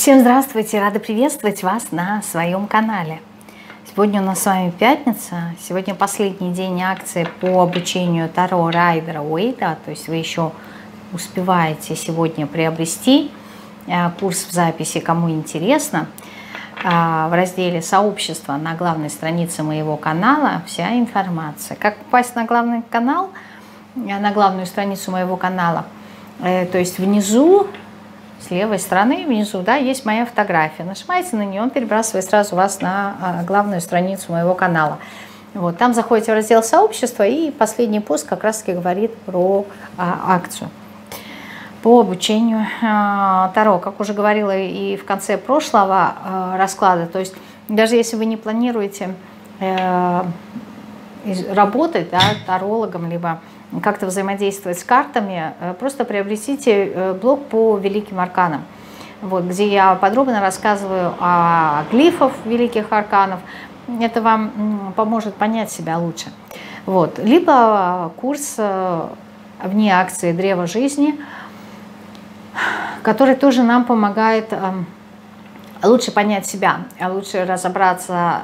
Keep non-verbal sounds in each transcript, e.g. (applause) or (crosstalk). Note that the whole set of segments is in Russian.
Всем здравствуйте! Рада приветствовать вас на своем канале. Сегодня у нас с вами пятница. Сегодня последний день акции по обучению Таро Райдера Уэйда. То есть вы еще успеваете сегодня приобрести э, курс в записи, кому интересно. А, в разделе «Сообщество» на главной странице моего канала вся информация. Как попасть на главный канал, э, на главную страницу моего канала? Э, то есть внизу с левой стороны внизу, да, есть моя фотография. Нажимаете на нее, он перебрасывает сразу вас на а, главную страницу моего канала. Вот, там заходите в раздел сообщества, и последний пост как раз таки говорит про а, акцию по обучению а, Таро. Как уже говорила и в конце прошлого а, расклада, то есть даже если вы не планируете э, работать да, тарологом, либо как-то взаимодействовать с картами, э, просто приобретите э, блог по великим арканам, вот, где я подробно рассказываю о глифах великих арканов. Это вам поможет понять себя лучше. Вот. Либо курс э, вне акции «Древо жизни», который тоже нам помогает лучше понять себя, лучше разобраться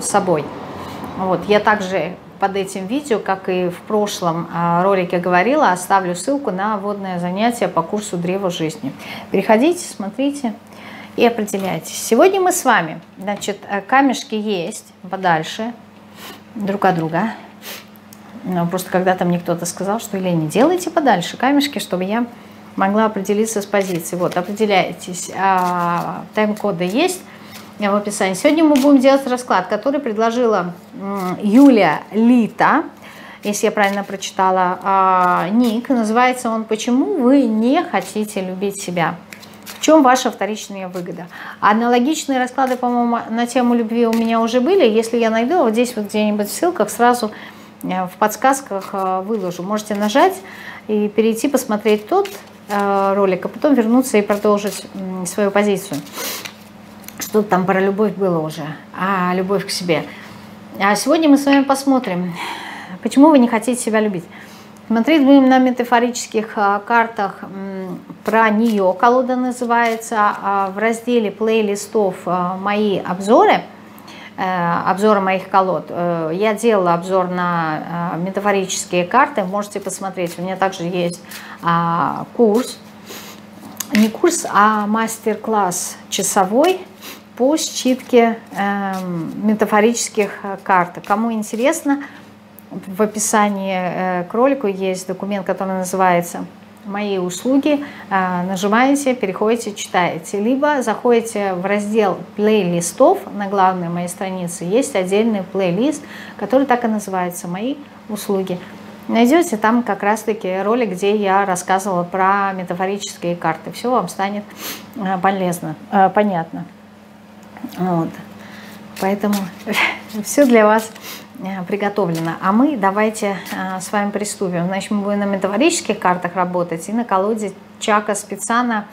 с собой. Вот. Я также под этим видео, как и в прошлом а, ролике говорила, оставлю ссылку на водное занятие по курсу Древо жизни. Переходите, смотрите и определяйтесь. Сегодня мы с вами, значит, э, камешки есть подальше друг от друга. Но просто когда-то мне кто-то сказал, что или не делайте подальше камешки, чтобы я могла определиться с позицией. Вот, определяйтесь. А, Тайм-коды есть в описании. Сегодня мы будем делать расклад, который предложила Юлия Лита, если я правильно прочитала а, ник. Называется он «Почему вы не хотите любить себя?» В чем ваша вторичная выгода? Аналогичные расклады, по-моему, на тему любви у меня уже были. Если я найду, вот здесь вот где-нибудь в ссылках сразу э, в подсказках э, выложу. Можете нажать и перейти, посмотреть тот э, ролик, а потом вернуться и продолжить свою позицию что там про любовь было уже, а любовь к себе. А сегодня мы с вами посмотрим, почему вы не хотите себя любить. Смотреть будем на метафорических а, картах про нее, колода называется, а в разделе плейлистов а, «Мои обзоры», э, обзоры моих колод. Э, я делала обзор на метафорические карты, можете посмотреть. У меня также есть курс, не курс, а мастер-класс часовой по считке э, метафорических карт. Кому интересно, в описании э, к ролику есть документ, который называется «Мои услуги». Э, нажимаете, переходите, читаете. Либо заходите в раздел плейлистов на главной моей странице. Есть отдельный плейлист, который так и называется «Мои услуги». Найдете там как раз-таки ролик, где я рассказывала про метафорические карты. Все вам станет э, полезно, э, понятно. Вот. Поэтому (laughs) все для вас э, приготовлено. А мы давайте э, с вами приступим. Значит, мы будем на метафорических картах работать и на колоде Чака Спецана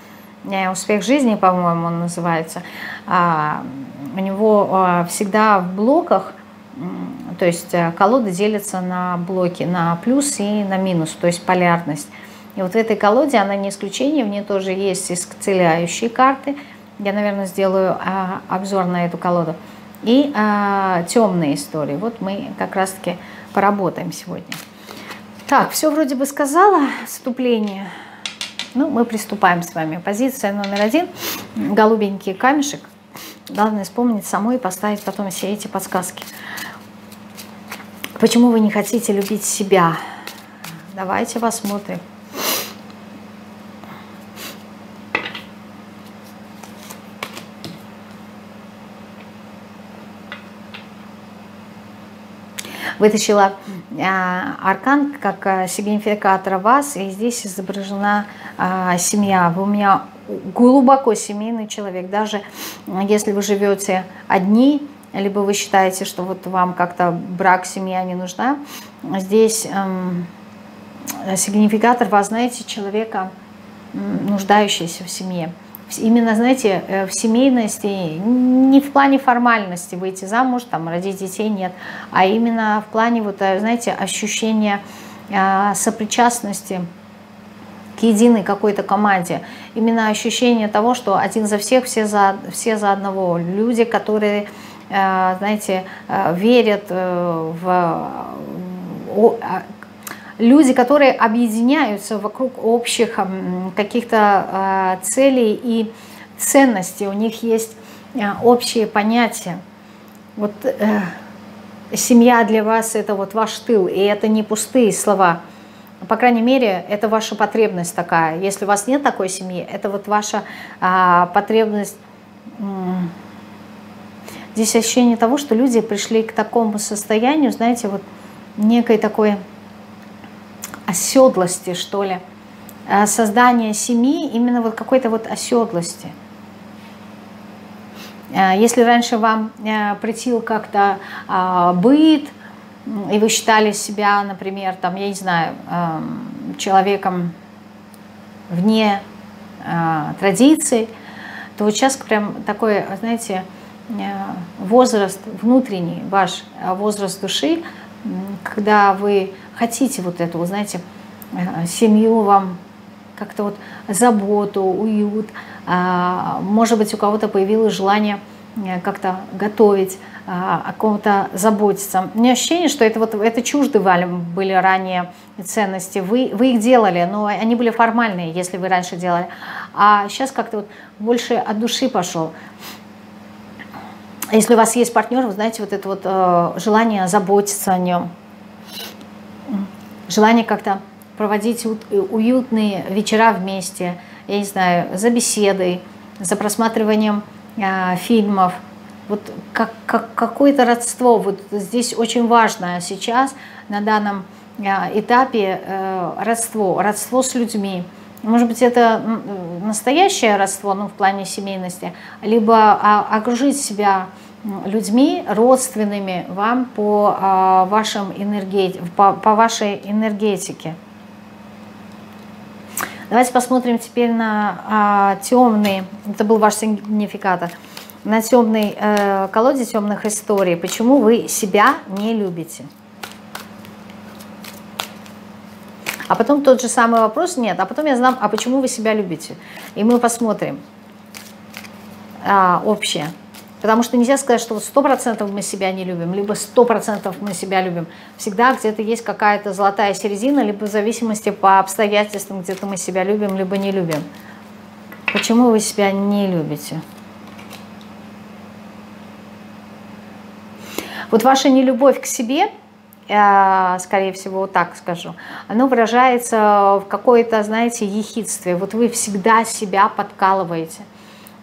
э, «Успех жизни», по-моему, он называется. А, у него всегда в блоках, то есть колода делится на блоки, на плюс и на минус, то есть полярность. И вот в этой колоде, она не исключение, в ней тоже есть исцеляющие карты – я, наверное, сделаю а, обзор на эту колоду. И а, темные истории. Вот мы как раз-таки поработаем сегодня. Так, все вроде бы сказала, вступление. Ну, мы приступаем с вами. Позиция номер один. Голубенький камешек. Главное вспомнить самой и поставить потом все эти подсказки. Почему вы не хотите любить себя? Давайте посмотрим. Вытащила а, аркан как а, сигнификатор вас, и здесь изображена а, семья. Вы у меня глубоко семейный человек, даже если вы живете одни, либо вы считаете, что вот вам как-то брак, семья не нужна, здесь эм, сигнификатор вас, знаете, человека, нуждающегося в семье именно, знаете, э, в семейности, не в плане формальности выйти замуж, там, родить детей, нет, а именно в плане, вот, э, знаете, ощущения а, сопричастности к единой какой-то команде. Именно ощущение того, что один за всех, все за, все за одного. Люди, которые, э, знаете, верят в... А, люди, которые объединяются вокруг общих каких-то целей и ценностей, у них есть общие понятия. Вот семья для вас это вот ваш тыл, и это не пустые слова. По крайней мере, это ваша потребность такая. Если у вас нет такой семьи, это вот ваша а, потребность. Здесь ощущение того, что люди пришли к такому состоянию, знаете, вот некой такой оседлости, что ли, а, создание семьи, именно вот какой-то вот оседлости – Э, если раньше вам э, притил как-то а, быт, и вы считали себя, например, там, я не знаю, эм, человеком вне э, традиций, то вот сейчас прям такой, знаете, возраст внутренний, ваш возраст души, когда вы хотите вот эту, знаете, семью вам как-то вот заботу, уют. А, может быть, у кого-то появилось желание э, как-то готовить, а, о ком-то заботиться. У меня ощущение, что это, вот, это чужды вам были ранее ценности. Вы, вы их делали, но они были формальные, если вы раньше делали. А сейчас как-то вот больше от души пошел. Если у вас есть партнер, вы знаете, вот это вот э, желание заботиться о нем, желание как-то проводить уютные вечера вместе, я не знаю, за беседой, за просматриванием э, фильмов. Вот как, как, какое-то родство, вот здесь очень важно сейчас на данном э, этапе э, родство, родство с людьми. Может быть, это настоящее родство, ну, в плане семейности, либо окружить себя людьми, родственными вам по, вашим энергет... по, по вашей энергетике. Давайте посмотрим теперь на а, темный, это был ваш сигнификатор, на темной э, колоде темных историй. Почему вы себя не любите? А потом тот же самый вопрос, нет, а потом я знам, а почему вы себя любите? И мы посмотрим а, общее. Потому что нельзя сказать, что сто процентов мы себя не любим, либо сто процентов мы себя любим. Всегда где-то есть какая-то золотая середина, либо в зависимости по обстоятельствам где-то мы себя любим, либо не любим. Почему вы себя не любите? Вот ваша нелюбовь к себе, э, скорее всего, вот так скажу, оно выражается в какой-то, знаете, ехидстве. Вот вы всегда себя подкалываете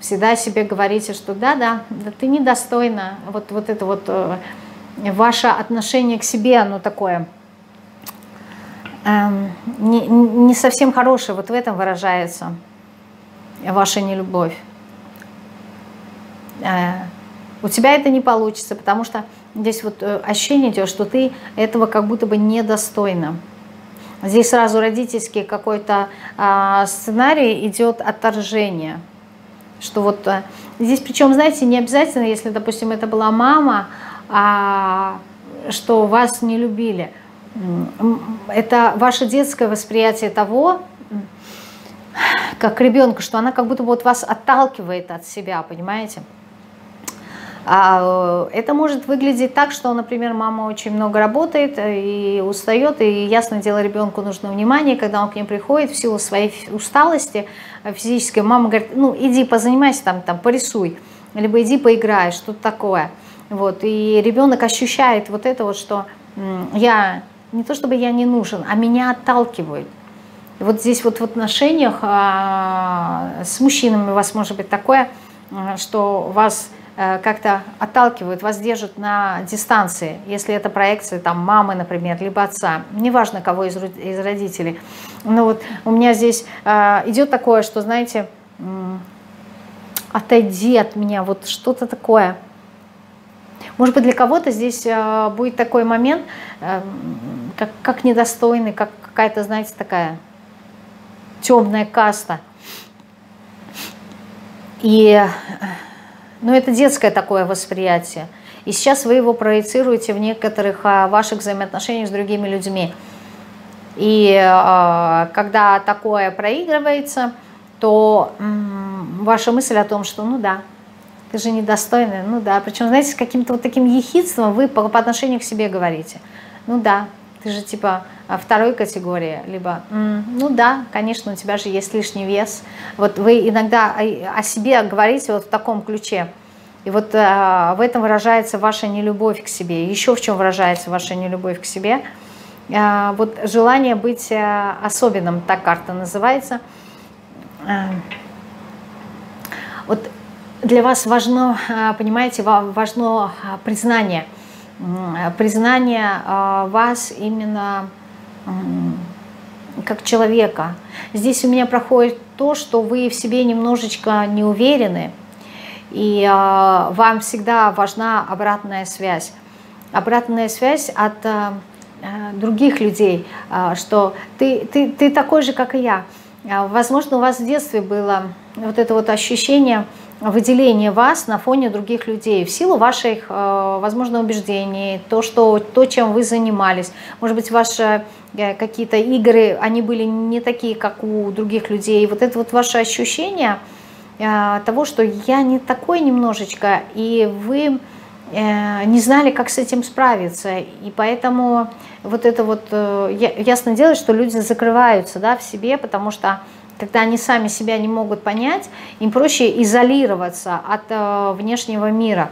всегда себе говорите, что да-да, да, ты недостойна. Вот, вот это вот э, ваше отношение к себе, оно такое э, не, не совсем хорошее. Вот в этом выражается ваша нелюбовь. Э, у тебя это не получится, потому что здесь вот э, ощущение идет, что ты этого как будто бы недостойна. Здесь сразу родительский какой-то э, сценарий идет отторжение – что вот э, здесь, причем, знаете, не обязательно, если, допустим, это была мама, а, что вас не любили. Это ваше детское восприятие того, как ребенка, что она как будто бы вот вас отталкивает от себя, понимаете? А, это может выглядеть так, что, например, мама очень много работает и устает, и, ясно дело, ребенку нужно внимание, когда он к ним приходит в силу своей усталости физической, мама говорит, ну, иди позанимайся там, там порисуй, либо иди поиграй, что-то такое. Вот, и ребенок ощущает вот это вот, что я, не то чтобы я не нужен, а меня отталкивают. И вот здесь вот в отношениях а, с мужчинами у вас может быть такое, что вас Э, как-то отталкивают, вас держат на дистанции, если это проекция там мамы, например, либо отца, неважно кого из, из родителей. Ну вот у меня здесь э, идет такое, что, знаете, э, отойди от меня, вот что-то такое. Может быть, для кого-то здесь э, будет такой момент, э, как, как недостойный, как какая-то, знаете, такая темная каста. И э, но это детское такое восприятие. И сейчас вы его проецируете в некоторых а, ваших взаимоотношениях с другими людьми. И э, когда такое проигрывается, то ваша мысль о том, что ну да, ты же недостойная, ну да. Причем, знаете, с каким-то вот таким ехидством вы по, по отношению к себе говорите. Ну да, ты же типа а, второй категории, либо, ну да, конечно, у тебя же есть лишний вес. Вот вы иногда о себе говорите вот в таком ключе. И вот э, в этом выражается ваша нелюбовь к себе. Еще в чем выражается ваша нелюбовь к себе – а, вот желание быть э, особенным, так карта называется. А, вот для вас важно, а, понимаете, важно признание. Признание вас именно как человека. Здесь у меня проходит то, что вы в себе немножечко не уверены, и вам всегда важна обратная связь. Обратная связь от Э, других людей, что ты, ты, ты такой же, как и я. Э, возможно, у вас в детстве было вот это вот ощущение выделения вас на фоне других людей в силу ваших, возможно, убеждений, то, что, то чем вы занимались. Может быть, ваши какие-то игры, они были не такие, как у других людей. Вот это вот ваше ощущение того, что я не такой немножечко, и вы Э, не знали, как с этим справиться. И поэтому вот это вот, э, ясно дело, что люди закрываются да, в себе, потому что когда они сами себя не могут понять, им проще изолироваться от э, внешнего мира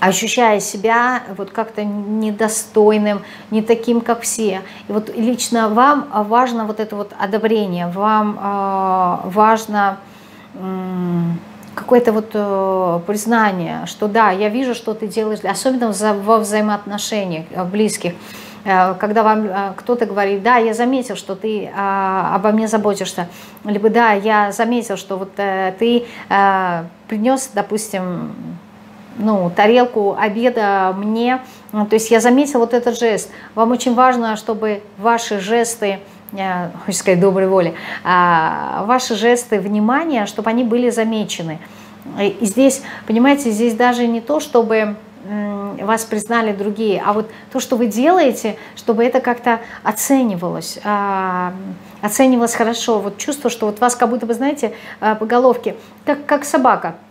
ощущая себя вот как-то недостойным, не таким, как все. И вот лично вам важно вот это вот одобрение, вам важно какое-то вот э, признание, что да, я вижу, что ты делаешь, особенно во взаимоотношениях э, близких, э, когда вам э, кто-то говорит, да, я заметил, что ты обо мне заботишься, либо да, я заметил, что вот ты э, принес, допустим, ну, тарелку обеда мне, ну, то есть я заметил вот этот жест. Вам очень важно, чтобы ваши жесты хочу сказать, доброй воли, а ваши жесты внимания, чтобы они были замечены. И здесь, понимаете, здесь даже не то, чтобы вас признали другие, а вот то, что вы делаете, чтобы это как-то оценивалось, а, оценивалось хорошо. Вот чувство, что вот вас как будто бы, знаете, а, по головке, как, как собака –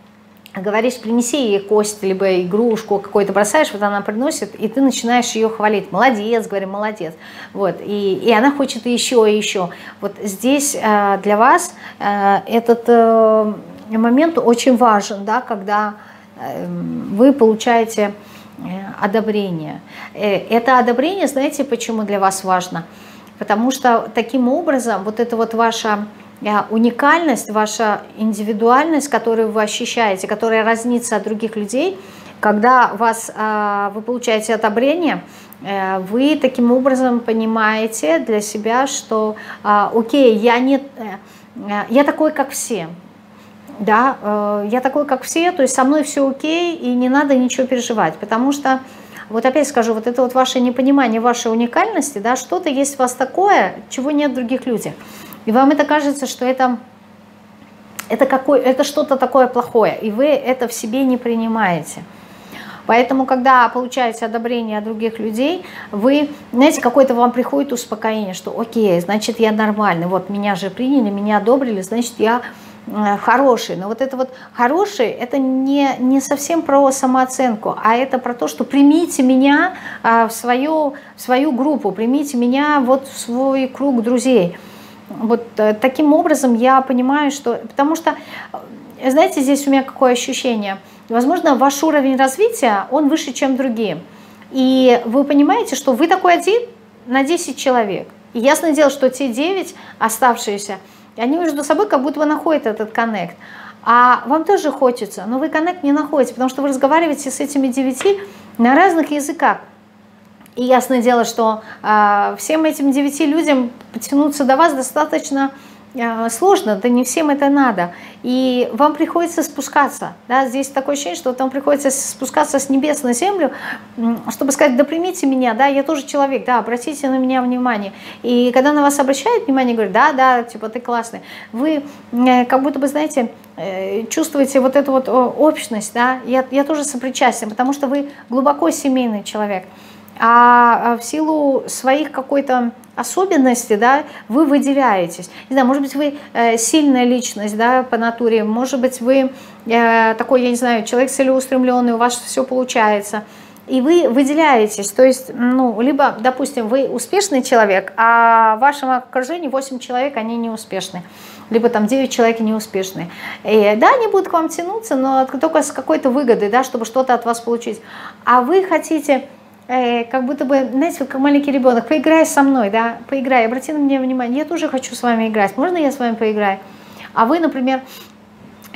говоришь, принеси ей кость, либо игрушку какую-то бросаешь, вот она приносит, и ты начинаешь ее хвалить. Молодец, говорим, молодец. Вот, и, и она хочет еще и еще. Вот здесь э, для вас э, этот э, момент очень важен, да, когда э, вы получаете э, одобрение. Э, это одобрение, знаете, почему для вас важно? Потому что таким образом вот это вот ваша уникальность, ваша индивидуальность, которую вы ощущаете, которая разнится от других людей, когда вас, э, вы получаете одобрение, э, вы таким образом понимаете для себя, что окей, я, не, я такой, как все, да, я такой, как все, то есть со мной все окей, и не надо ничего переживать, потому что, вот опять скажу, вот это вот ваше непонимание вашей уникальности, да, что-то есть у вас такое, чего нет в других людях. И вам это кажется, что это, это, какой, это что-то такое плохое, и вы это в себе не принимаете. Поэтому, когда получаете одобрение от других людей, вы, знаете, какое-то вам приходит успокоение, что окей, значит, я нормальный, вот меня же приняли, меня одобрили, значит, я э, хороший. Но вот это вот хороший, это не, не совсем про самооценку, а это про то, что примите меня э, в свою, в свою группу, примите меня вот в свой круг друзей. Вот э, таким образом я понимаю, что... Потому что, э, знаете, здесь у меня какое ощущение? Возможно, ваш уровень развития, он выше, чем другие. И вы понимаете, что вы такой один на 10 человек. И ясное дело, что те 9 оставшиеся, они между собой как будто бы находят этот коннект. А вам тоже хочется, но вы коннект не находите, потому что вы разговариваете с этими девяти на разных языках. И ясное дело, что э, всем этим девяти людям потянуться до вас достаточно э, сложно, да не всем это надо. И вам приходится спускаться. Да? Здесь такое ощущение, что вам приходится спускаться с небес на землю, чтобы сказать, да примите меня, да, я тоже человек, да, обратите на меня внимание. И когда на вас обращают внимание, говорят, да, да, типа ты классный, вы э, как будто бы, знаете, э, чувствуете вот эту вот общность, да, я, я тоже сопричастен, потому что вы глубоко семейный человек. А в силу своих какой-то особенностей, да, вы выделяетесь. Не знаю, может быть, вы э, сильная личность, да, по натуре, может быть, вы э, такой, я не знаю, человек целеустремленный, у вас все получается, и вы выделяетесь, то есть, ну, либо, допустим, вы успешный человек, а в вашем окружении 8 человек, они не успешны, либо там 9 человек не успешные. И, да, они будут к вам тянуться, но только с какой-то выгодой, да, чтобы что-то от вас получить. А вы хотите э, как будто бы, знаете, вот как маленький ребенок, поиграй со мной, да, поиграй, обрати на меня внимание, я тоже хочу с вами играть, можно я с вами поиграю? А вы, например,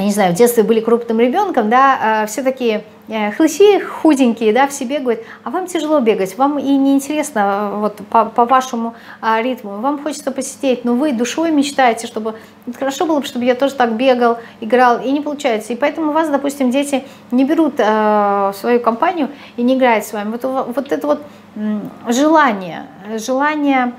не знаю, в детстве были крупным ребенком, да, э, все такие Э, хлыси худенькие, да, все бегают, а вам тяжело бегать, вам и неинтересно э, вот по, по вашему а, ритму, вам хочется посидеть, но вы душой мечтаете, чтобы хорошо было бы, чтобы я тоже так бегал, играл, и не получается. И поэтому вас, допустим, дети не берут э, свою компанию и не играют с вами. Вот, вот это вот желание, желание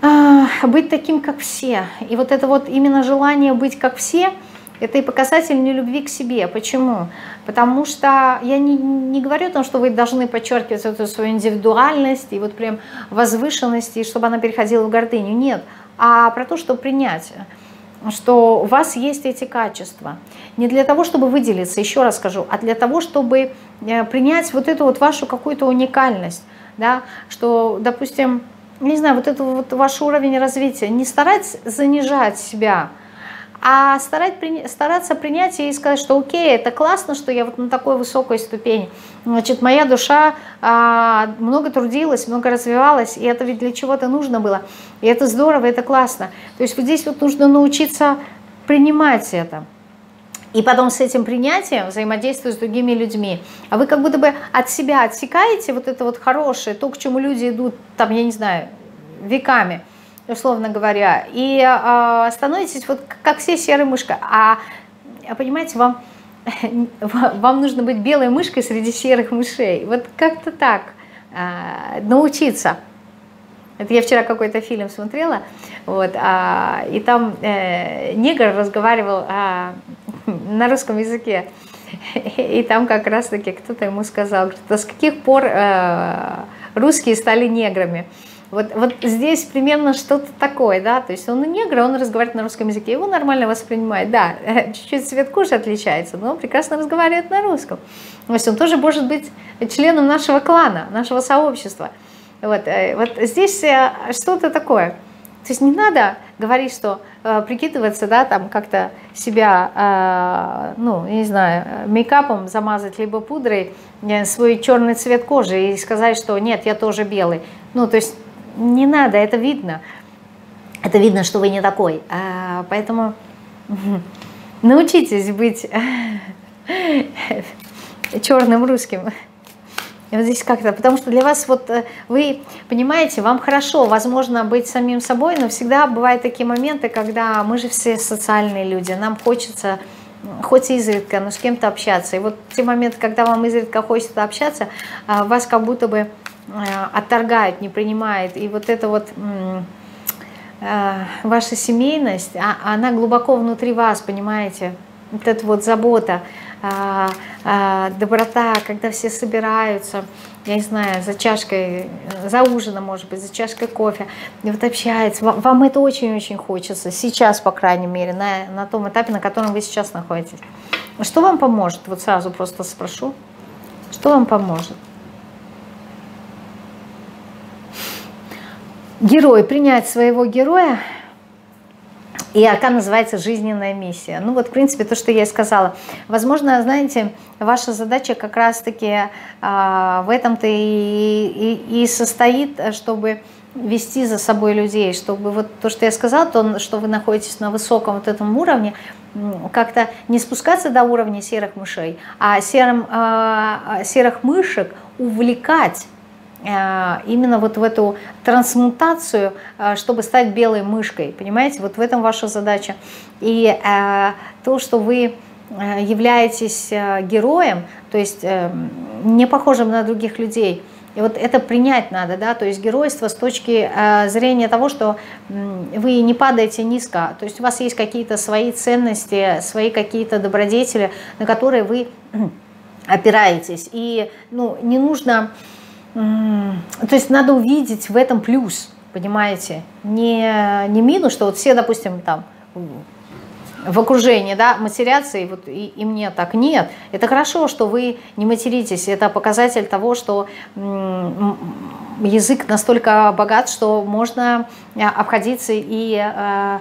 э, быть таким, как все. И вот это вот именно желание быть как все – это и показатель нелюбви к себе. Почему? Потому что я не, не говорю о том, что вы должны подчеркивать эту свою индивидуальность и вот прям возвышенность, и чтобы она переходила в гордыню. Нет. А про то, что принять что у вас есть эти качества. Не для того, чтобы выделиться, еще раз скажу, а для того, чтобы э, принять вот эту вот вашу какую-то уникальность. Да? Что, допустим, не знаю, вот это вот ваш уровень развития, не стараться занижать себя, а старать, стараться принять и сказать, что окей, это классно, что я вот на такой высокой ступени. Значит, моя душа а, много трудилась, много развивалась, и это ведь для чего-то нужно было. И это здорово, это классно. То есть вот здесь вот нужно научиться принимать это. И потом с этим принятием взаимодействовать с другими людьми. А вы как будто бы от себя отсекаете вот это вот хорошее, то, к чему люди идут, там, я не знаю, веками – условно говоря, и э, становитесь вот как все серая мышка. А, понимаете, вам, (laughs) вам нужно быть белой мышкой среди серых мышей. Вот как-то так э, научиться. Это я вчера какой-то фильм смотрела, вот, а, и там э, негр разговаривал а, (laughs) на русском языке. (laughs) И там как раз-таки кто-то ему сказал, говорит, а с каких пор э, русские стали неграми? Вот, вот здесь примерно что-то такое, да, то есть он негр, он разговаривает на русском языке, его нормально воспринимает, да, чуть-чуть цвет кожи отличается, но он прекрасно разговаривает на русском. То есть он тоже может быть членом нашего клана, нашего сообщества. Вот, э, вот здесь э, что-то такое. То есть не надо говорить, что э, прикидываться, да, там как-то себя, э, ну, не знаю, мейкапом замазать, либо пудрой э, свой черный цвет кожи и сказать, что нет, я тоже белый. Ну, то есть не надо, это видно. Это видно, что вы не такой. А, поэтому (laughs) научитесь быть (laughs) черным русским. Вот здесь как-то, потому что для вас вот э, вы понимаете, вам хорошо, возможно, быть самим собой, но всегда бывают такие моменты, когда мы же все социальные люди, нам хочется хоть изредка, но с кем-то общаться. И вот те моменты, когда вам изредка хочется общаться, а, вас как будто бы Э, отторгает, не принимает. И вот эта вот э, ваша семейность, а, она глубоко внутри вас, понимаете? Вот эта вот забота, а, а, доброта, когда все собираются, я не знаю, за чашкой, за ужином, может быть, за чашкой кофе, и вот общается. Вам это очень-очень хочется, сейчас, по крайней мере, на, на том этапе, на котором вы сейчас находитесь. Что вам поможет? Вот сразу просто спрошу. Что вам поможет? герой, принять своего героя, и АК называется «Жизненная миссия». Ну вот, в принципе, то, что я и сказала. Возможно, знаете, ваша задача как раз-таки э, в этом-то и, и, и состоит, чтобы вести за собой людей, чтобы вот то, что я сказала, то, что вы находитесь на высоком вот этом уровне, как-то не спускаться до уровня серых мышей, а серым, э, серых мышек увлекать именно вот в эту трансмутацию, э, чтобы стать белой мышкой, понимаете, вот в этом ваша задача. И э, то, что вы являетесь героем, то есть не похожим на других людей, и вот это принять надо, да, то есть геройство с точки зрения того, что вы не падаете низко, то есть у вас есть какие-то свои ценности, свои какие-то добродетели, на которые вы опираетесь. И ну, не нужно То есть надо увидеть в этом плюс, понимаете? Не, не минус, что вот все, допустим, там в окружении, да, матерятся, и, вот, и, и мне так нет. Это хорошо, что вы не материтесь, это показатель того, что язык настолько богат, что можно э, обходиться и, э,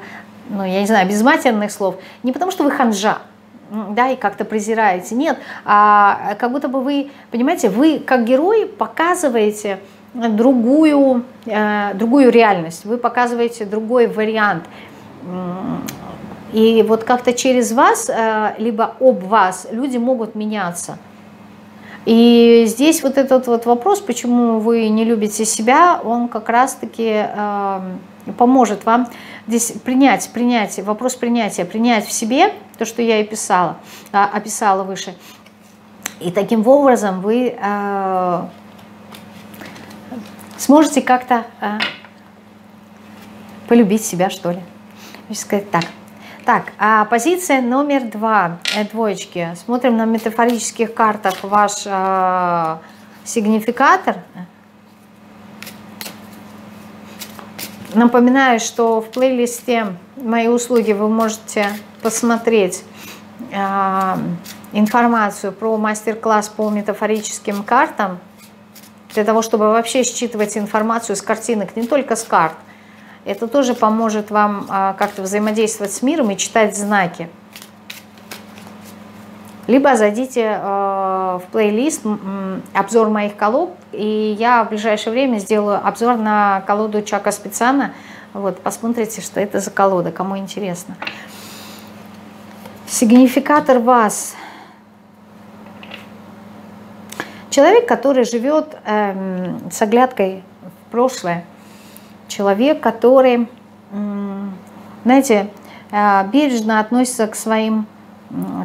ну, я не знаю, без матерных слов. Не потому, что вы ханжа, да, и как-то презираете, нет, а как будто бы вы, понимаете, вы как герой показываете другую, э, другую реальность, вы показываете другой вариант. И вот как-то через вас, э, либо об вас люди могут меняться. И здесь вот этот вот вопрос, почему вы не любите себя, он как раз-таки э, поможет вам здесь принять, принять, вопрос принятия, принять в себе то, что я и писала, а, описала выше. И таким образом вы э, сможете как-то э, полюбить себя, что ли. Хочу сказать так. Так, а позиция номер два, э, двоечки. Смотрим на метафорических картах ваш э, сигнификатор. Напоминаю, что в плейлисте «Мои услуги» вы можете посмотреть э, информацию про мастер-класс по метафорическим картам, для того, чтобы вообще считывать информацию с картинок, не только с карт. Это тоже поможет вам э, как-то взаимодействовать с миром и читать знаки. Либо зайдите э, в плейлист обзор моих колод, и я в ближайшее время сделаю обзор на колоду Чака Специана. Вот, посмотрите, что это за колода, кому интересно. Сигнификатор вас. Человек, который живет э, с оглядкой в прошлое. Человек, который, э, знаете, э, бережно относится к своим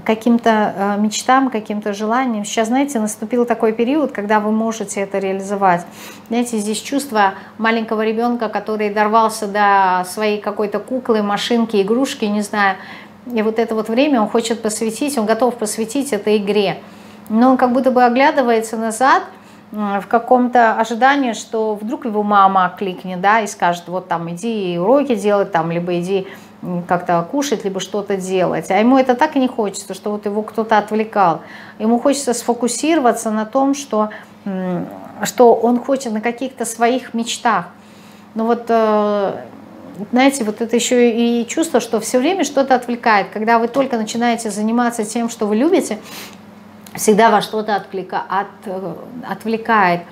каким-то э, мечтам, каким-то желаниям. Сейчас, знаете, наступил такой период, когда вы можете это реализовать. Знаете, здесь чувство маленького ребенка, который дорвался до своей какой-то куклы, машинки, игрушки, не знаю. И вот это вот время он хочет посвятить, он готов посвятить этой игре. Но он как будто бы оглядывается назад в каком-то ожидании, что вдруг его мама кликнет, да, и скажет, вот там иди уроки делать, там, либо иди как-то кушать, либо что-то делать. А ему это так и не хочется, что вот его кто-то отвлекал. Ему хочется сфокусироваться на том, что, что он хочет на каких-то своих мечтах. Но вот, э, знаете, вот это еще и чувство, что все время что-то отвлекает. Когда вы только начинаете заниматься тем, что вы любите, всегда вас что-то отвлека, от, э, отвлекает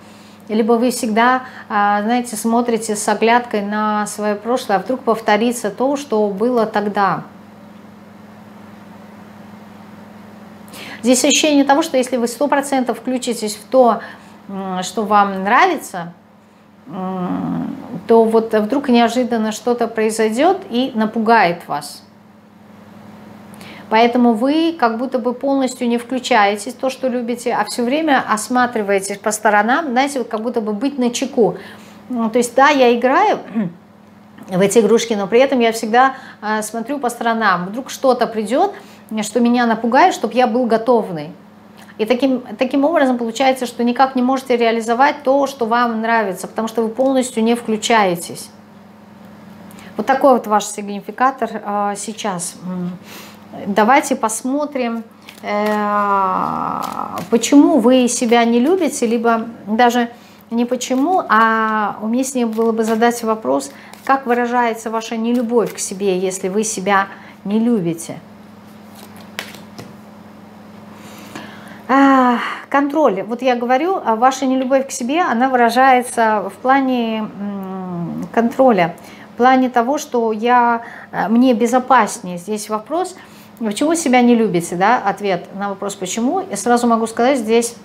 либо вы всегда, а, знаете, смотрите с оглядкой на свое прошлое, а вдруг повторится то, что было тогда. Здесь ощущение того, что если вы сто процентов включитесь в то, что вам нравится, то вот вдруг неожиданно что-то произойдет и напугает вас. Поэтому вы как будто бы полностью не включаетесь то, что любите, а все время осматриваетесь по сторонам, знаете, вот как будто бы быть на чеку. Ну, то есть, да, я играю в эти игрушки, но при этом я всегда э, смотрю по сторонам. Вдруг что-то придет, что меня напугает, чтобы я был готовный. И таким, таким образом получается, что никак не можете реализовать то, что вам нравится, потому что вы полностью не включаетесь. Вот такой вот ваш сигнификатор э, сейчас. Давайте посмотрим, э, почему вы себя не любите, либо даже не почему, а уместнее было бы задать вопрос, как выражается ваша нелюбовь к себе, если вы себя не любите. Контроль. Вот я говорю, а ваша нелюбовь к себе, она выражается в плане контроля, в плане того, что я, э, мне безопаснее. Здесь вопрос – Почему себя не любите? Да? Ответ на вопрос «почему?» я сразу могу сказать, здесь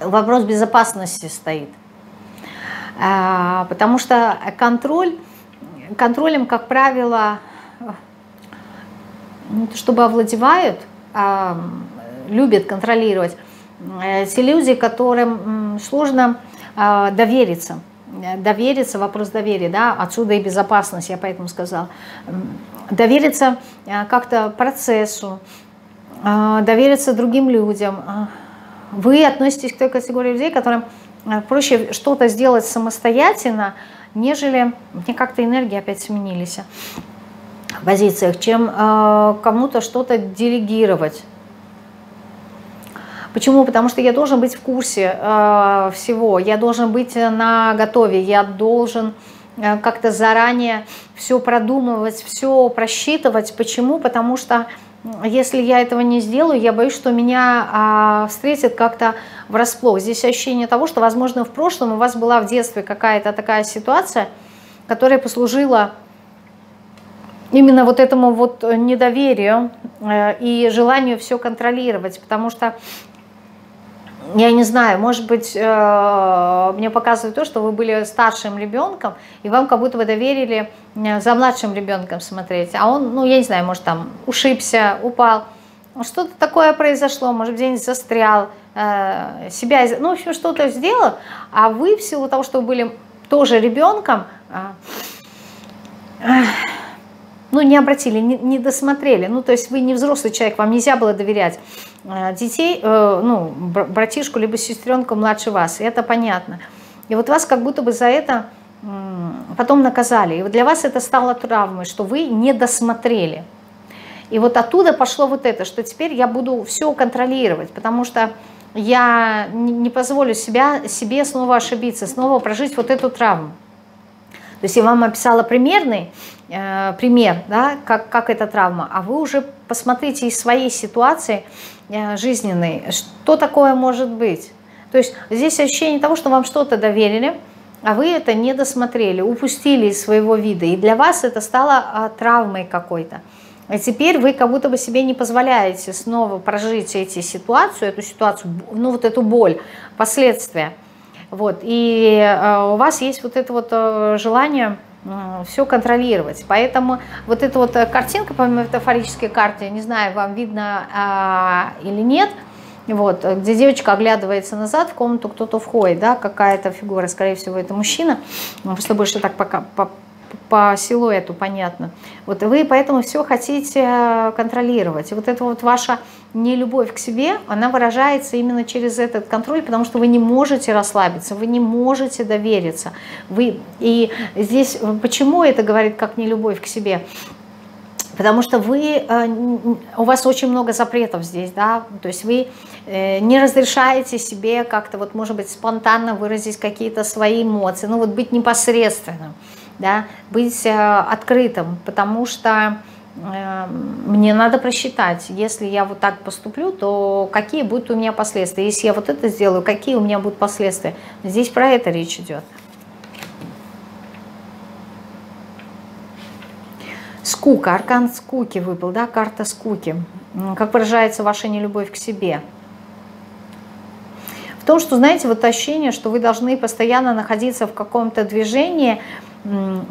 вопрос безопасности стоит. А, потому что контроль, контролем, как правило, чтобы овладевают, любят контролировать, э, те люди, которым сложно а, довериться. Довериться, вопрос доверия, да, отсюда и безопасность, я поэтому сказала довериться э, как-то процессу, э, довериться другим людям. Вы относитесь к той категории людей, которым проще что-то сделать самостоятельно, нежели, мне как-то энергии опять сменились в позициях, чем э, кому-то что-то делегировать. Почему? Потому что я должен быть в курсе э, всего, я должен быть на готове, я должен э, как-то заранее все продумывать, все просчитывать. Почему? Потому что если я этого не сделаю, я боюсь, что меня а, встретит как-то врасплох. Здесь ощущение того, что, возможно, в прошлом у вас была в детстве какая-то такая ситуация, которая послужила именно вот этому вот недоверию э, и желанию все контролировать, потому что я не знаю, может быть, э, мне показывает то, что вы были старшим ребенком, и вам как будто бы доверили э, за младшим ребенком смотреть, а он, ну, я не знаю, может, там ушибся, упал, что-то такое произошло, может, где-нибудь застрял, э, себя, ну, в общем, что-то сделал, а вы в силу того, что вы были тоже ребенком, ну, не обратили, не, досмотрели. Ну, то есть вы не взрослый человек, вам нельзя было доверять детей, э, ну, братишку либо сестренку младше вас, и это понятно. И вот вас как будто бы за это потом наказали. И вот для вас это стало травмой, что вы не досмотрели. И вот оттуда пошло вот это, что теперь я буду все контролировать, потому что я не позволю себя, себе снова ошибиться, снова прожить вот эту травму. То есть я вам описала примерный э, пример, да, как, как эта травма, а вы уже посмотрите из своей ситуации э, жизненной, что такое может быть. То есть здесь ощущение того, что вам что-то доверили, а вы это не досмотрели, упустили из своего вида, и для вас это стало э, травмой какой-то. И теперь вы как будто бы себе не позволяете снова прожить эти ситуацию, эту ситуацию, ну вот эту боль, последствия. Вот, и э, у вас есть вот это вот э, желание э, все контролировать. Поэтому вот эта вот картинка по метафорической карте, не знаю, вам видно а, или нет, вот, где девочка оглядывается назад, в комнату кто-то входит, да, какая-то фигура, скорее всего, это мужчина, просто больше так пока по, по силуэту понятно. Вот вы поэтому все хотите э, контролировать. И вот эта вот ваша нелюбовь к себе, она выражается именно через этот контроль, потому что вы не можете расслабиться, вы не можете довериться. Вы, и здесь почему это говорит как нелюбовь к себе? Потому что вы, э, у вас очень много запретов здесь, да, то есть вы э, не разрешаете себе как-то, вот, может быть, спонтанно выразить какие-то свои эмоции, ну, вот быть непосредственным да, быть э, открытым, потому что э, мне надо просчитать, если я вот так поступлю, то какие будут у меня последствия. Если я вот это сделаю, какие у меня будут последствия. Здесь про это речь идет. Скука, аркан скуки выпал, да, карта скуки. Как выражается ваша нелюбовь к себе? В том, что, знаете, вот ощущение, что вы должны постоянно находиться в каком-то движении,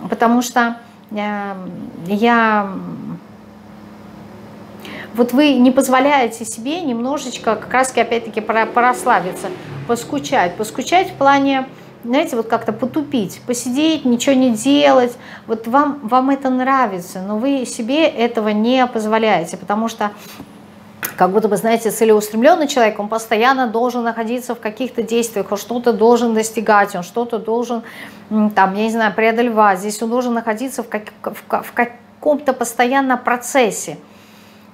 потому что э, я... Вот вы не позволяете себе немножечко, как раз опять-таки прославиться, поскучать. Поскучать в плане, знаете, вот как-то потупить, посидеть, ничего не делать. Вот вам, вам это нравится, но вы себе этого не позволяете, потому что как будто бы, знаете, целеустремленный человек, он постоянно должен находиться в каких-то действиях, он что-то должен достигать, он что-то должен, там, я не знаю, преодолевать. Здесь он должен находиться в, как, в, в каком-то постоянном процессе.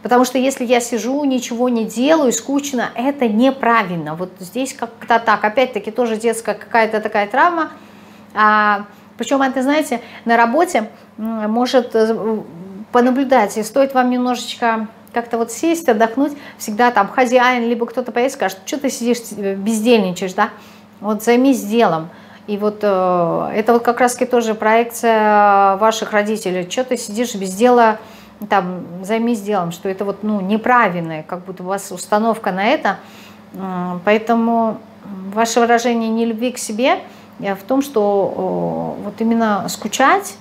Потому что если я сижу, ничего не делаю, скучно, это неправильно. Вот здесь как-то так. Опять-таки тоже детская какая-то такая травма. А, причем это, знаете, на работе может э, понаблюдать, и стоит вам немножечко как-то вот сесть, отдохнуть, всегда там хозяин, либо кто-то поедет, скажет, что ты сидишь, бездельничаешь, да, вот займись делом. И вот э, это вот как раз-таки тоже проекция ваших родителей, что ты сидишь без дела, там, займись делом, что это вот, ну, неправильное, как будто у вас установка на это, э, поэтому ваше выражение нелюбви к себе э, в том, что э, вот именно скучать,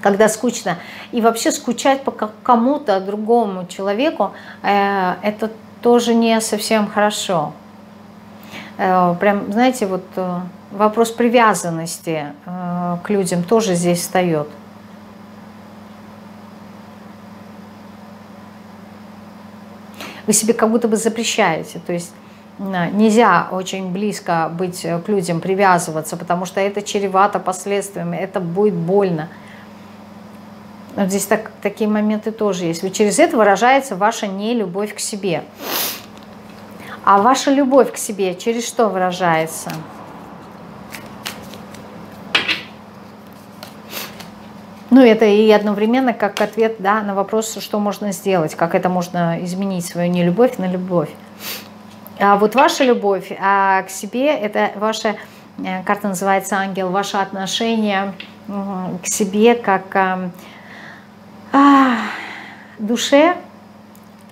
когда скучно. И вообще скучать по кому-то другому человеку, э, это тоже не совсем хорошо. Э, прям, знаете, вот э, вопрос привязанности к людям тоже здесь встает. Вы себе как будто бы запрещаете. То есть нельзя очень близко быть к людям, привязываться, потому что это чревато последствиями, это будет больно. Вот здесь так, такие моменты тоже есть. Вот через это выражается ваша нелюбовь к себе. А ваша любовь к себе через что выражается? Ну, это и одновременно как ответ да, на вопрос, что можно сделать, как это можно изменить свою нелюбовь на любовь. А вот ваша любовь а к себе, это ваша, э, карта называется ангел, ваше отношение к себе как душе,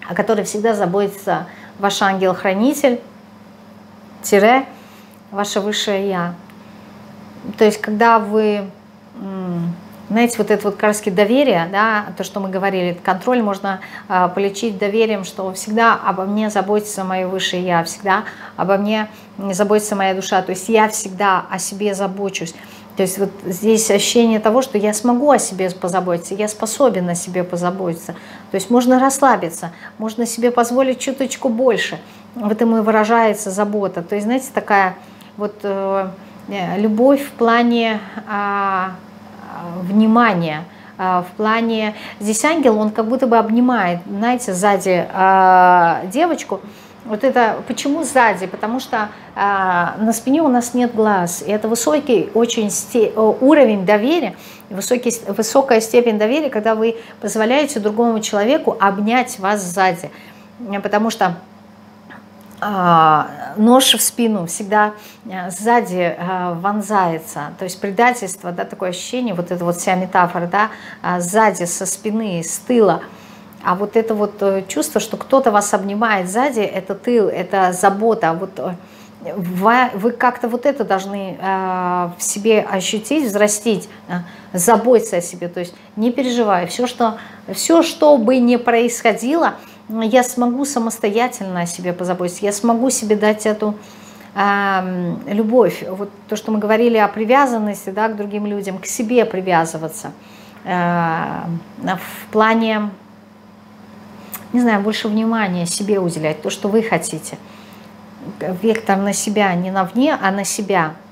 о которой всегда заботится ваш ангел-хранитель, тире, ваше высшее Я. То есть, когда вы знаете, вот это вот раз доверие, да, то, что мы говорили, контроль можно э, полечить доверием, что всегда обо мне заботится мое высшее я, всегда обо мне заботится моя душа, то есть я всегда о себе забочусь. То есть вот здесь ощущение того, что я смогу о себе позаботиться, я способен о себе позаботиться. То есть можно расслабиться, можно себе позволить чуточку больше. В этом и выражается забота. То есть, знаете, такая вот э, э любовь в плане... Э, внимание а, в плане... Здесь ангел, он как будто бы обнимает, знаете, сзади а, девочку. Вот это почему сзади? Потому что э, на спине у нас нет глаз. И это высокий очень сте, уровень доверия, высокий, высокая степень доверия, когда вы позволяете другому человеку обнять вас сзади. Потому что а, нож в спину всегда э, сзади э, вонзается, то есть предательство, да, такое ощущение, вот эта вот вся метафора, да, а, сзади, со спины, с тыла, а вот это вот э, чувство, что кто-то вас обнимает сзади, это тыл, это забота, вот вы, вы как-то вот это должны э, в себе ощутить, взрастить, э, заботиться о себе, то есть не переживай, все, что, все, что бы ни происходило, я смогу самостоятельно о себе позаботиться, я смогу себе дать эту э, любовь. Вот то, что мы говорили о привязанности да, к другим людям, к себе привязываться. Э, в плане, не знаю, больше внимания себе уделять, то, что вы хотите. Вектор на себя, не на вне, а на себя –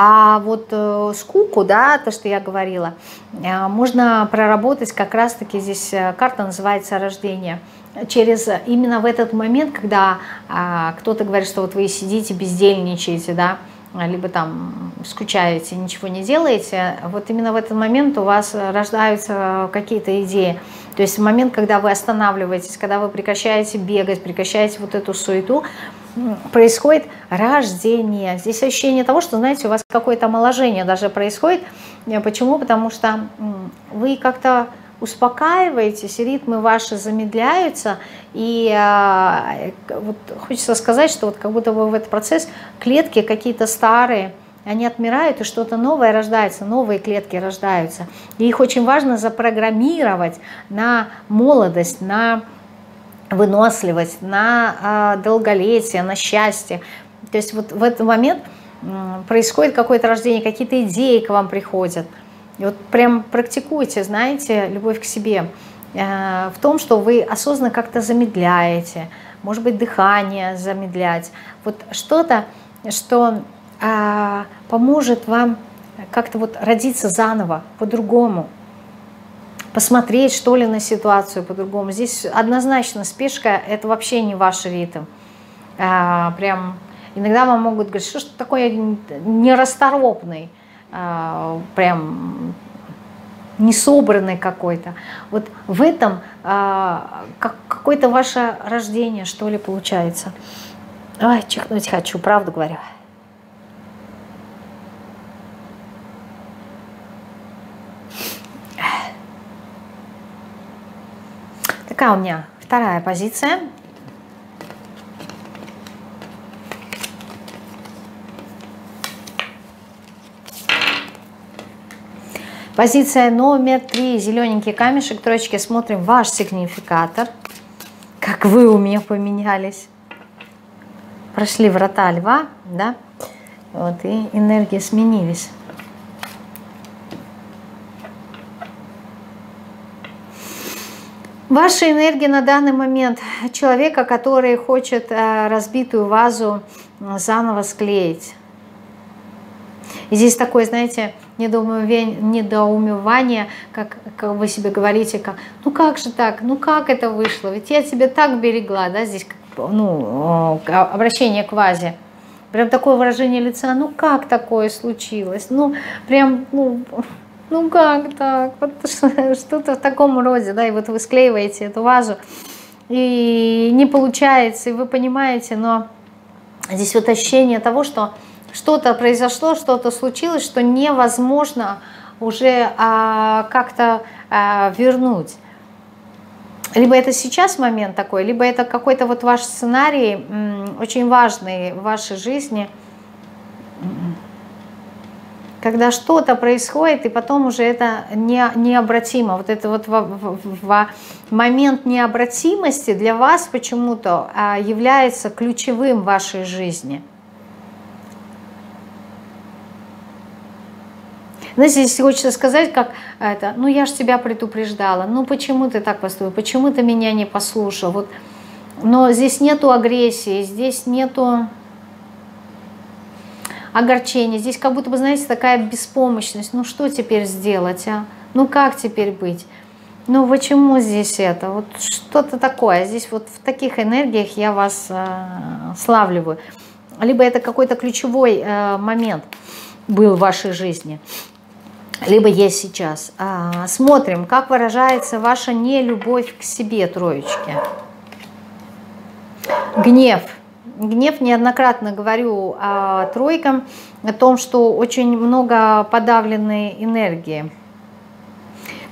а вот э, скуку, да, то, что я говорила, э, можно проработать как раз-таки здесь э, карта называется рождение. Через именно в этот момент, когда э, кто-то говорит, что вот вы сидите, бездельничаете, да, либо там скучаете, ничего не делаете, вот именно в этот момент у вас рождаются какие-то идеи. То есть в момент, когда вы останавливаетесь, когда вы прекращаете бегать, прекращаете вот эту суету, происходит рождение. Здесь ощущение того, что, знаете, у вас какое-то омоложение даже происходит. Э, почему? Потому что вы как-то успокаиваетесь, ритмы ваши замедляются, и э, вот хочется сказать, что вот как будто бы в этот процесс клетки какие-то старые, они отмирают, и что-то новое рождается, новые клетки рождаются. И их очень важно запрограммировать на молодость, на выносливость, на а, долголетие, на счастье. То есть вот в этот момент происходит какое-то рождение, какие-то идеи к вам приходят. И вот прям практикуйте, знаете, любовь к себе э, в том, что вы осознанно как-то замедляете, может быть, дыхание замедлять. Вот что-то, что а, поможет вам как-то вот родиться заново, по-другому, посмотреть, что ли, на ситуацию по-другому. Здесь однозначно спешка – это вообще не ваш ритм. А, прям иногда вам могут говорить, что ж такое нерасторопный, а, прям несобранный какой-то. Вот в этом а, как, какое-то ваше рождение, что ли, получается. Ой, чихнуть хочу, правду говорю. Такая у меня вторая позиция. Позиция номер три. Зелененький камешек, троечки. Смотрим ваш сигнификатор. Как вы у меня поменялись. Прошли врата льва, да? Вот, и энергии сменились. Ваша энергия на данный момент человека, который хочет э, разбитую вазу заново склеить. И здесь такое, знаете, недоумевание, как, как вы себе говорите, как, ну как же так, ну как это вышло, ведь я тебя так берегла, да, здесь ну, обращение к вазе. Прям такое выражение лица, ну как такое случилось, ну прям, ну, ну как так, вот (laughs) что-то в таком роде, да, и вот вы склеиваете эту вазу, и не получается, и вы понимаете, но здесь вот ощущение того, что что-то произошло, что-то случилось, что невозможно уже а, как-то а, вернуть. Либо это сейчас момент такой, либо это какой-то вот ваш сценарий, очень важный в вашей жизни – когда что-то происходит, и потом уже это не, необратимо. Вот это вот в, в, в момент необратимости для вас почему-то а, является ключевым в вашей жизни. Знаете, здесь хочется сказать, как это, ну я же тебя предупреждала, ну почему ты так поступил, почему ты меня не послушал. Вот. Но здесь нету агрессии, здесь нету огорчение. Здесь как будто бы, знаете, такая беспомощность. Ну что теперь сделать, а? Ну как теперь быть? Ну почему здесь это? Вот что-то такое. Здесь вот в таких энергиях я вас э, славливаю. Либо это какой-то ключевой э, момент был в вашей жизни, либо есть сейчас. А, смотрим, как выражается ваша нелюбовь к себе, троечки. Гнев – гнев неоднократно говорю о тройкам, о том, что очень много подавленной энергии.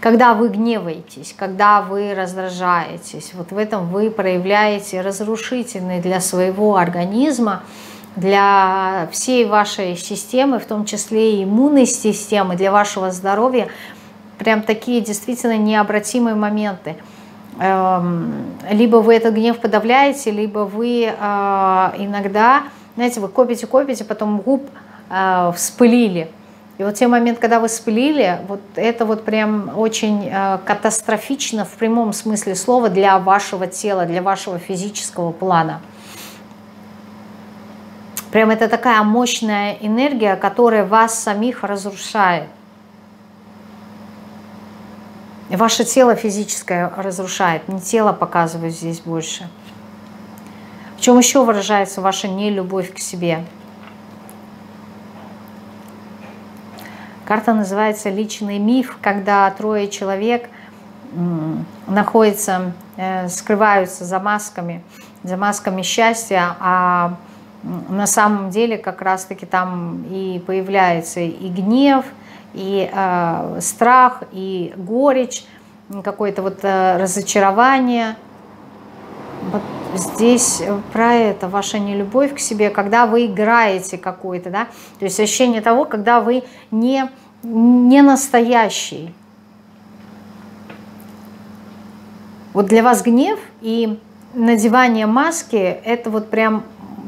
Когда вы гневаетесь, когда вы раздражаетесь, вот в этом вы проявляете разрушительный для своего организма, для всей вашей системы, в том числе и иммунной системы, для вашего здоровья, прям такие действительно необратимые моменты – либо вы этот гнев подавляете, либо вы э, иногда, знаете, вы копите, копите, потом губ э, вспылили. И вот те момент, когда вы вспылили, вот это вот прям очень э, катастрофично в прямом смысле слова для вашего тела, для вашего физического плана. Прям это такая мощная энергия, которая вас самих разрушает. Ваше тело физическое разрушает, не тело показываю здесь больше. В чем еще выражается ваша нелюбовь к себе? Карта называется «Личный миф», когда трое человек находятся, э, скрываются за масками, за масками счастья, а на самом деле как раз-таки там и появляется и гнев, и э, страх, и горечь, какое-то вот э, разочарование. Вот здесь про это, ваша нелюбовь к себе, когда вы играете какой-то, да, то есть ощущение того, когда вы не, не настоящий. Вот для вас гнев и надевание маски – это вот прям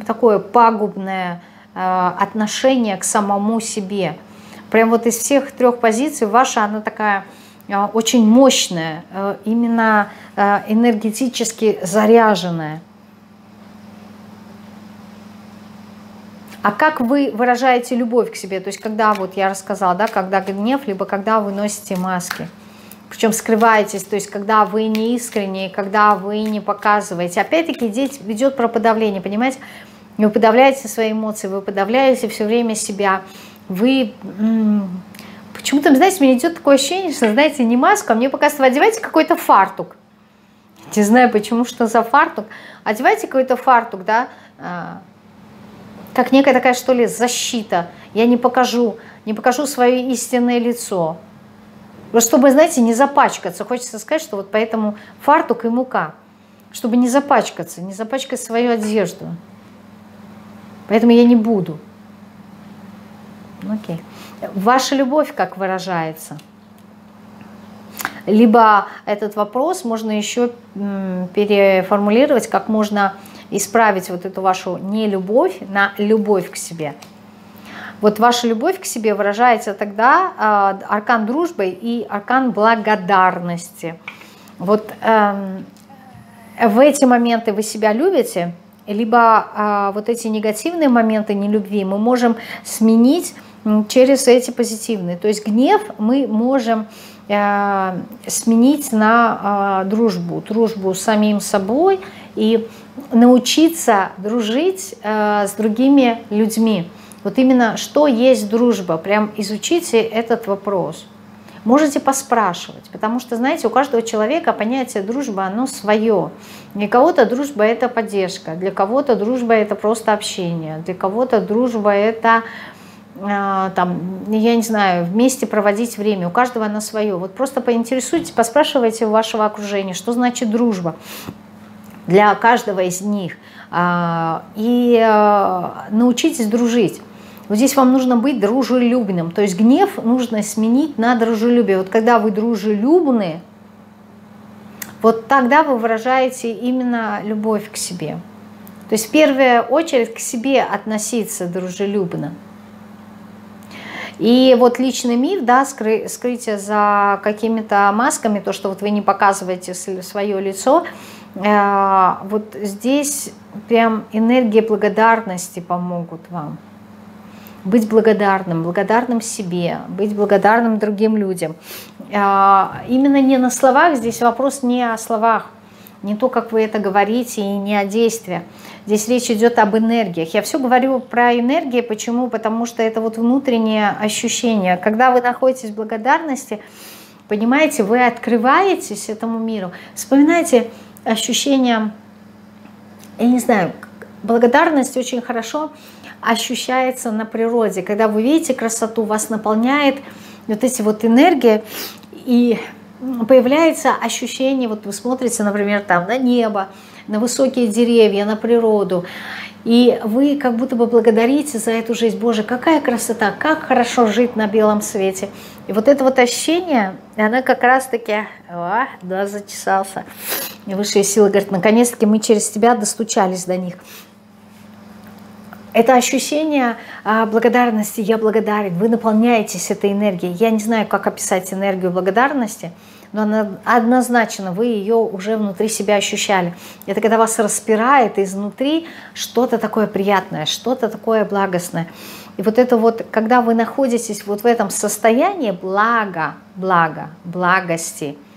такое пагубное э, отношение к самому себе – Прям вот из всех трех позиций ваша, она такая э, очень мощная, э, именно э, энергетически заряженная. А как вы выражаете любовь к себе? То есть когда, вот я рассказала, да, когда гнев, либо когда вы носите маски. Причем скрываетесь, то есть когда вы не искренне, когда вы не показываете. Опять-таки здесь идет про подавление, понимаете? Вы подавляете свои эмоции, вы подавляете все время себя вы... Почему-то, знаете, мне идет такое ощущение, что, знаете, не маску, а мне показывают, вы одеваете какой-то фартук. Не знаю, почему, что за фартук. Одевайте какой-то фартук, да, а, как некая такая, что ли, защита. Я не покажу, не покажу свое истинное лицо. Вот чтобы, знаете, не запачкаться. Хочется сказать, что вот поэтому фартук и мука. Чтобы не запачкаться, не запачкать свою одежду. Поэтому я не буду. Окей. Ваша любовь как выражается? Либо этот вопрос можно еще переформулировать, как можно исправить вот эту вашу нелюбовь на любовь к себе. Вот ваша любовь к себе выражается тогда э, аркан дружбы и аркан благодарности. Вот э, в эти моменты вы себя любите, либо э, вот эти негативные моменты нелюбви мы можем сменить через эти позитивные. То есть гнев мы можем э, сменить на э, дружбу, дружбу с самим собой и научиться дружить э, с другими людьми. Вот именно что есть дружба, прям изучите этот вопрос. Можете поспрашивать, потому что, знаете, у каждого человека понятие дружбы, оно свое. Для кого-то дружба – это поддержка, для кого-то дружба – это просто общение, для кого-то дружба – это а, там, я не знаю, вместе проводить время. У каждого она свое. Вот просто поинтересуйтесь, поспрашивайте у вашего окружения, что значит дружба для каждого из них. А, и а, научитесь дружить. Вот здесь вам нужно быть дружелюбным. То есть гнев нужно сменить на дружелюбие. Вот когда вы дружелюбны, вот тогда вы выражаете именно любовь к себе. То есть в первую очередь к себе относиться дружелюбно. И вот личный миф, да, скры, скрытие за какими-то масками, то, что вот вы не показываете свое лицо, э, вот здесь прям энергия благодарности помогут вам. Быть благодарным, благодарным себе, быть благодарным другим людям. Э, именно не на словах, здесь вопрос не о словах, не то, как вы это говорите, и не о действии. Здесь речь идет об энергиях. Я все говорю про энергии. Почему? Потому что это вот внутреннее ощущение. Когда вы находитесь в благодарности, понимаете, вы открываетесь этому миру. Вспоминайте ощущение, я не знаю, благодарность очень хорошо ощущается на природе. Когда вы видите красоту, вас наполняет вот эти вот энергии, и появляется ощущение, вот вы смотрите, например, там на небо, на высокие деревья, на природу, и вы как будто бы благодарите за эту жизнь. Боже, какая красота, как хорошо жить на белом свете. И вот это вот ощущение, она как раз-таки, о, да, зачесался. И высшие силы говорят, наконец-таки мы через тебя достучались до них. Это ощущение а, благодарности, я благодарен, вы наполняетесь этой энергией. Я не знаю, как описать энергию благодарности, но она, однозначно вы ее уже внутри себя ощущали. Это когда вас распирает изнутри что-то такое приятное, что-то такое благостное. И вот это вот, когда вы находитесь вот в этом состоянии блага, блага, благости –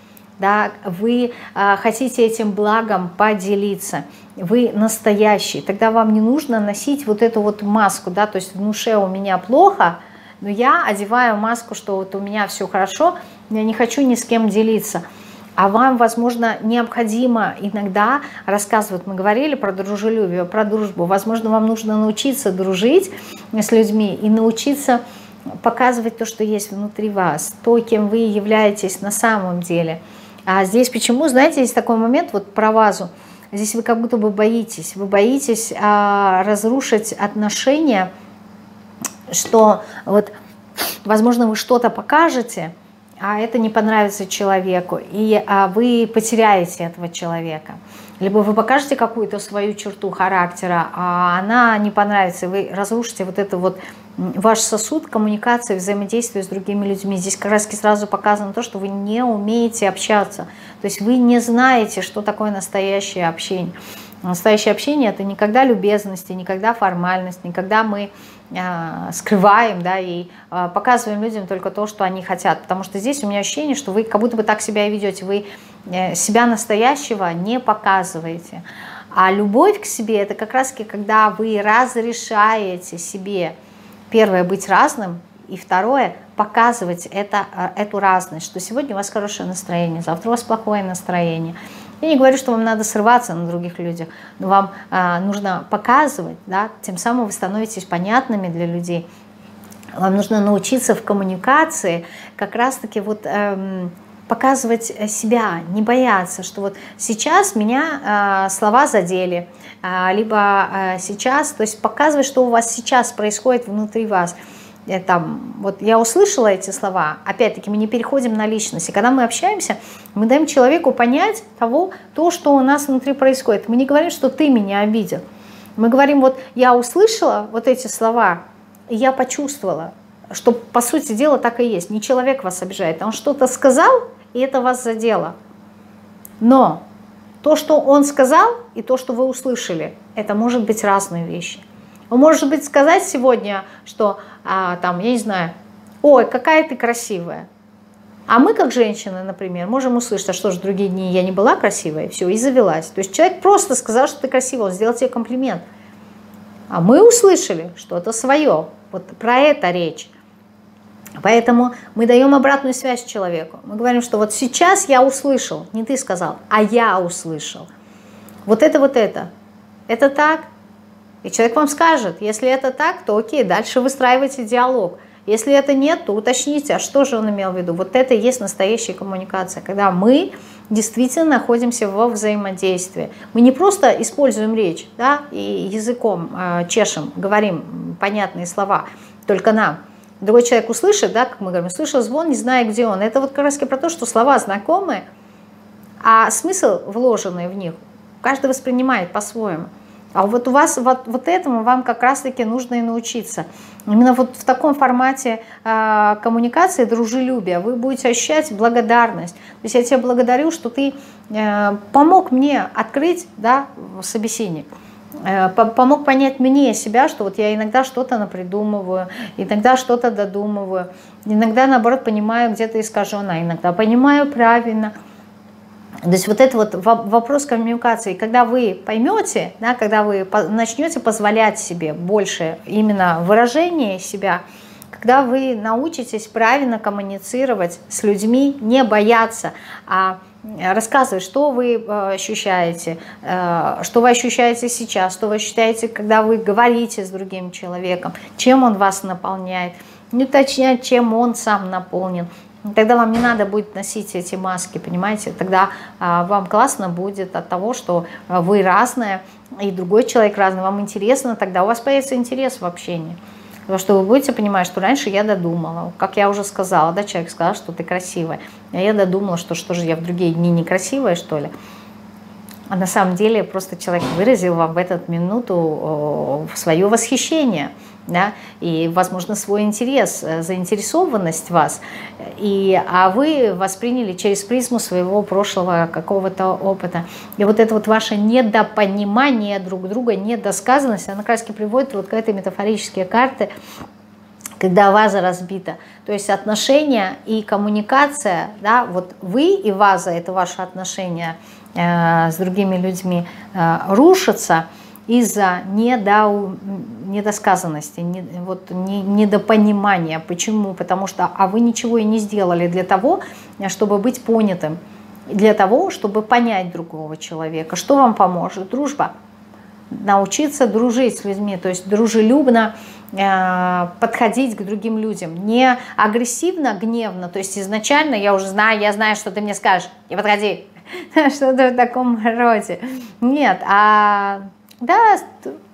да, вы а, хотите этим благом поделиться, вы настоящий, тогда вам не нужно носить вот эту вот маску, да, то есть в душе у меня плохо, но я одеваю маску, что вот у меня все хорошо, я не хочу ни с кем делиться. А вам, возможно, необходимо иногда рассказывать, мы говорили про дружелюбие, про дружбу, возможно, вам нужно научиться дружить с людьми и научиться показывать то, что есть внутри вас, то, кем вы являетесь на самом деле – а здесь почему, знаете, есть такой момент, вот про вазу, здесь вы как будто бы боитесь, вы боитесь а, разрушить отношения, что вот, возможно, вы что-то покажете, а это не понравится человеку, и а, вы потеряете этого человека. Либо вы покажете какую-то свою черту характера, а она не понравится, и вы разрушите вот это вот ваш сосуд коммуникации, взаимодействия с другими людьми. Здесь как раз сразу показано то, что вы не умеете общаться. То есть вы не знаете, что такое настоящее общение. Настоящее общение – это никогда любезности, никогда формальность, никогда мы э, скрываем да, и э, показываем людям только то, что они хотят. Потому что здесь у меня ощущение, что вы как будто бы так себя и ведете. Вы э, себя настоящего не показываете. А любовь к себе – это как раз когда вы разрешаете себе Первое, быть разным. И второе, показывать это, э, эту разность, что сегодня у вас хорошее настроение, завтра у вас плохое настроение. Я не говорю, что вам надо срываться на других людях, но вам а, нужно показывать, да, тем самым вы становитесь понятными для людей. Вам нужно научиться в коммуникации как раз-таки вот эм, показывать себя, не бояться, что вот сейчас меня э, слова задели, э, либо э, сейчас, то есть показывать, что у вас сейчас происходит внутри вас. Там, вот я услышала эти слова, опять-таки мы не переходим на личность, и когда мы общаемся, мы даем человеку понять того, то, что у нас внутри происходит. Мы не говорим, что ты меня обидел. Мы говорим, вот я услышала вот эти слова, и я почувствовала, что по сути дела так и есть. Не человек вас обижает, а он что-то сказал, и это вас задело. Но то, что он сказал, и то, что вы услышали, это может быть разные вещи. Он может быть сказать сегодня, что а, там, я не знаю, ой, какая ты красивая. А мы, как женщины, например, можем услышать, а что же, другие дни я не была красивая, все, и завелась. То есть человек просто сказал, что ты красивая, он сделал тебе комплимент. А мы услышали что-то свое. Вот про это речь. Поэтому мы даем обратную связь человеку. Мы говорим, что вот сейчас я услышал, не ты сказал, а я услышал. Вот это вот это. Это так. И человек вам скажет, если это так, то окей, дальше выстраивайте диалог. Если это нет, то уточните, а что же он имел в виду. Вот это и есть настоящая коммуникация, когда мы действительно находимся во взаимодействии. Мы не просто используем речь да, и языком э, чешем, говорим понятные слова только нам. Другой человек услышит, да, как мы говорим, слышал звон, не знаю, где он. Это вот как раз про то, что слова знакомые, а смысл, вложенный в них, каждый воспринимает по-своему. А вот у вас вот, вот этому вам как раз-таки нужно и научиться. Именно вот в таком формате э, коммуникации, дружелюбия, вы будете ощущать благодарность. То есть я тебя благодарю, что ты э, помог мне открыть да, собеседник помог понять мне себя, что вот я иногда что-то напридумываю, иногда что-то додумываю, иногда, наоборот, понимаю где-то искаженно, иногда понимаю правильно – то есть вот это вот вопрос коммуникации, когда вы поймете, да, когда вы начнете позволять себе больше именно выражения себя, когда вы научитесь правильно коммуницировать с людьми, не бояться, а рассказывать, что вы э, ощущаете, э, что вы ощущаете сейчас, что вы ощущаете, когда вы говорите с другим человеком, чем он вас наполняет, не уточнять, чем он сам наполнен. Тогда вам не надо будет носить эти маски, понимаете? Тогда а, вам классно будет от того, что а, вы разные, и другой человек разный, вам интересно, тогда у вас появится интерес в общении. Потому что вы будете понимать, что раньше я додумала, как я уже сказала, да, человек сказал, что ты красивая, а я додумала, что что же я в другие дни некрасивая, что ли? А на самом деле просто человек выразил вам в этот минуту свое восхищение, да, и, возможно, свой интерес, э, заинтересованность вас, и, а вы восприняли через призму своего прошлого какого-то опыта. И вот это вот ваше недопонимание друг друга, недосказанность, она как приводит вот к этой метафорической карте, когда ваза разбита. То есть отношения и коммуникация, да, вот вы и ваза, это ваши отношения – Э, с другими людьми э, рушатся из-за недо, недосказанности, не, вот, не, недопонимания. Почему? Потому что а вы ничего и не сделали для того, чтобы быть понятым, для того, чтобы понять другого человека. Что вам поможет? Дружба. Научиться дружить с людьми, то есть дружелюбно э, подходить к другим людям. Не агрессивно, гневно, то есть изначально я уже знаю, я знаю, что ты мне скажешь, не подходи, (laughs) что-то в таком роде. Нет, а да,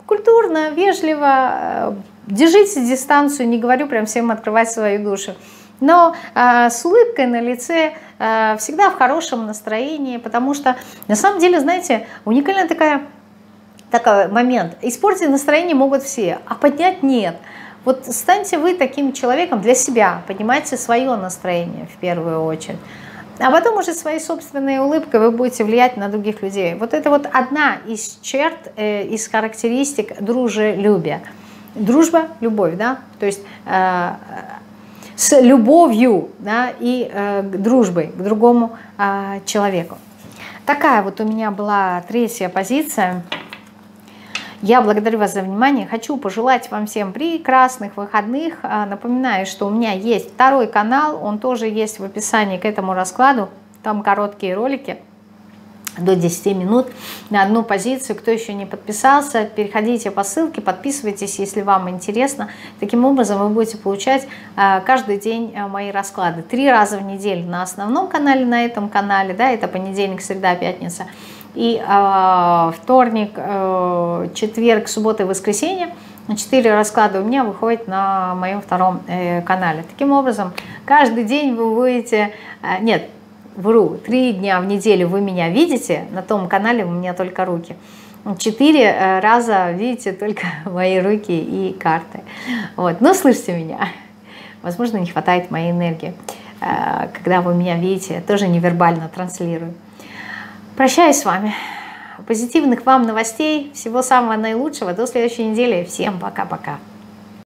культурно, вежливо, э, держите дистанцию, не говорю прям всем открывать свою душу. Но э, с улыбкой на лице, э, всегда в хорошем настроении, потому что на самом деле, знаете, уникальная такая такой момент. Испортить настроение могут все, а поднять нет. Вот станьте вы таким человеком для себя, поднимайте свое настроение в первую очередь. А потом уже своей собственной улыбкой вы будете влиять на других людей. Вот это вот одна из черт, э, из характеристик дружелюбия. Дружба, любовь, да, то есть э, с любовью, да, и э, дружбой к другому э, человеку. Такая вот у меня была третья позиция. Я благодарю вас за внимание. Хочу пожелать вам всем прекрасных выходных. А, напоминаю, что у меня есть второй канал. Он тоже есть в описании к этому раскладу. Там короткие ролики до 10 минут на одну позицию. Кто еще не подписался, переходите по ссылке, подписывайтесь, если вам интересно. Таким образом вы будете получать а, каждый день а, мои расклады. Три раза в неделю на основном канале, на этом канале, да, это понедельник, среда, пятница – и э, вторник, э, четверг, суббота и воскресенье. Четыре расклада у меня выходят на моем втором э, канале. Таким образом, каждый день вы будете... Э, нет, вру, три дня в неделю вы меня видите, на том канале у меня только руки. Четыре э, раза видите только (laughs) мои руки и карты. Вот. Но слышите меня. Возможно, не хватает моей энергии. Э, когда вы меня видите, тоже невербально транслирую. Прощаюсь с вами. Позитивных вам новостей. Всего самого наилучшего. До следующей недели. Всем пока-пока.